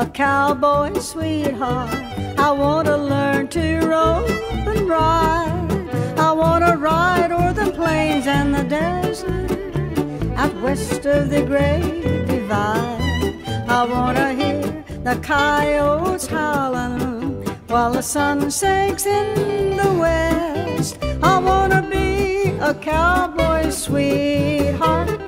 a cowboy sweetheart. I want to learn to rope and ride. I want to ride o'er the plains and the desert out west of the great divide. I want to hear the coyotes howling while the sun sinks in the west. I want to be a cowboy sweetheart,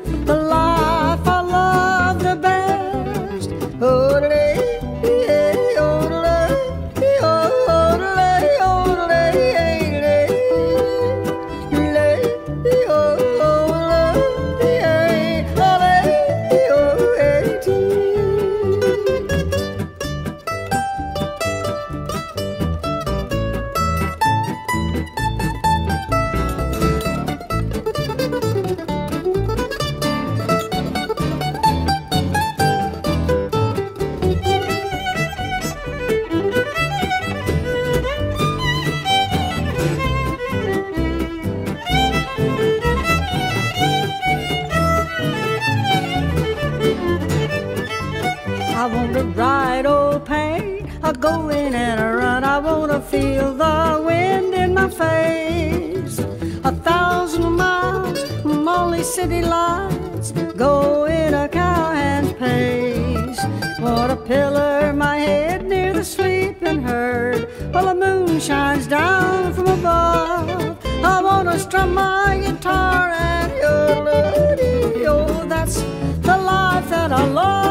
I want to ride oh, Old Paint, a go in and a run. I want to feel the wind in my face. A thousand miles from these city lights, go in a cowhand's pace. Want to pillar my head near the sleeping herd while the moon shines down from above. I want to strum my guitar and yodel, oh, that's the life that I love.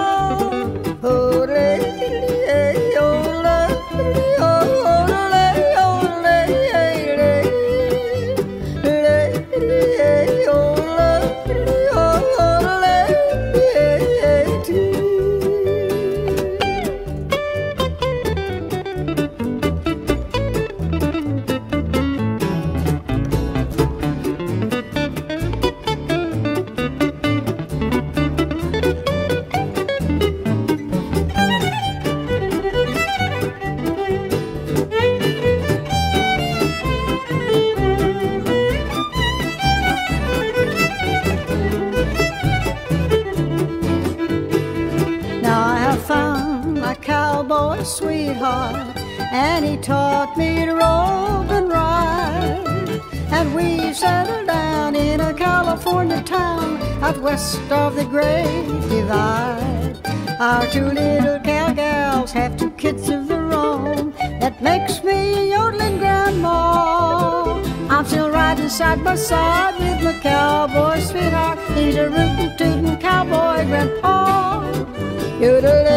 Cowboy sweetheart, and he taught me to rope and ride. And we settled down in a California town out west of the Great Divide. Our two little cowgirls have two kids of their own. That makes me a yodeling grandma. I'm still riding side by side with my cowboy sweetheart. He's a rootin' tootin' cowboy grandpa. Yodeling.